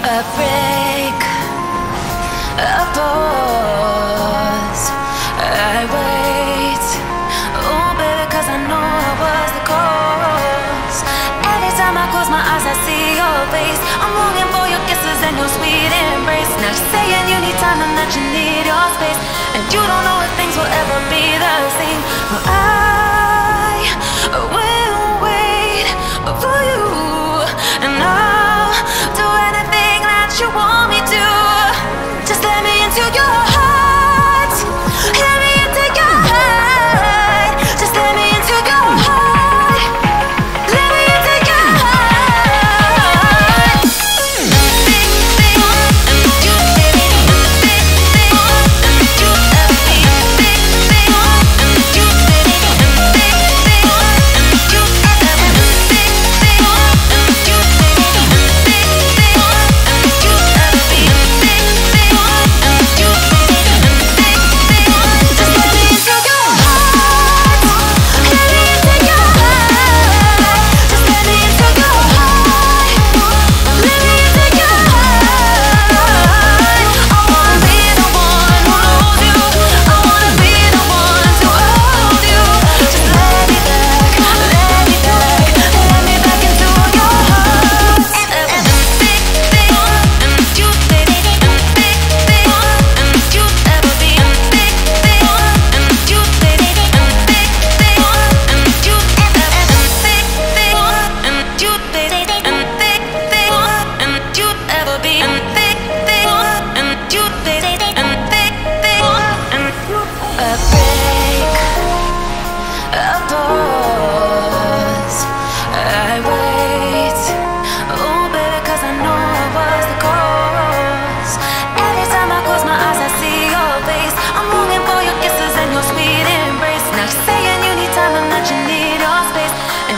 a break, a pause. I wait, oh baby, cause I know I was the cause. Every time I close my eyes, I see your face. I'm longing for your kisses and your sweet embrace. Now you're saying you need time and that you need your space, and you don't know. to your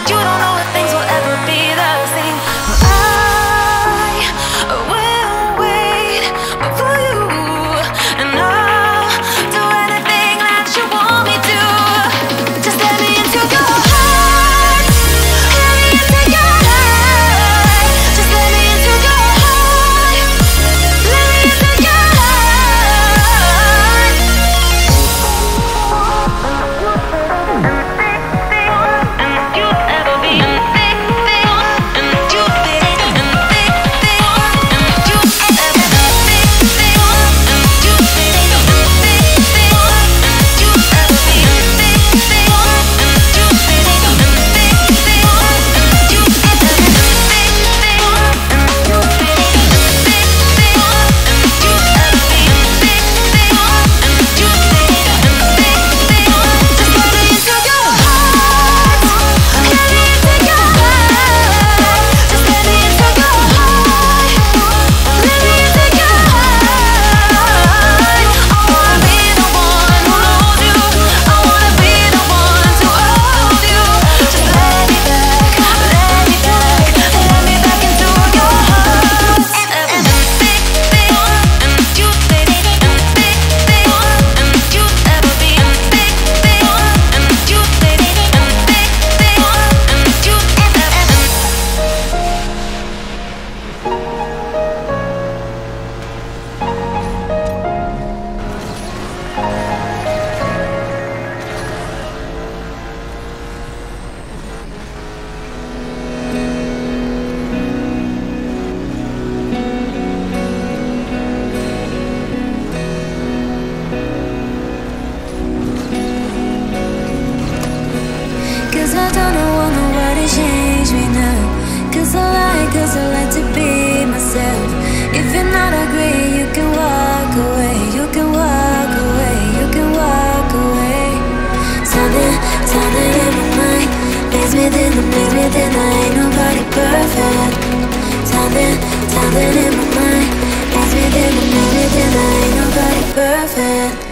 You don't Something in my mind Makes me think makes me think that ain't nobody perfect. Something, something in my mind Makes me think makes me think that ain't nobody perfect.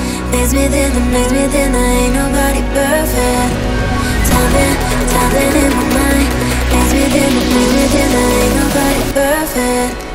think, that makes me think that ain't nobody perfect. Something, something in my mind think, that makes me think that ain't nobody perfect.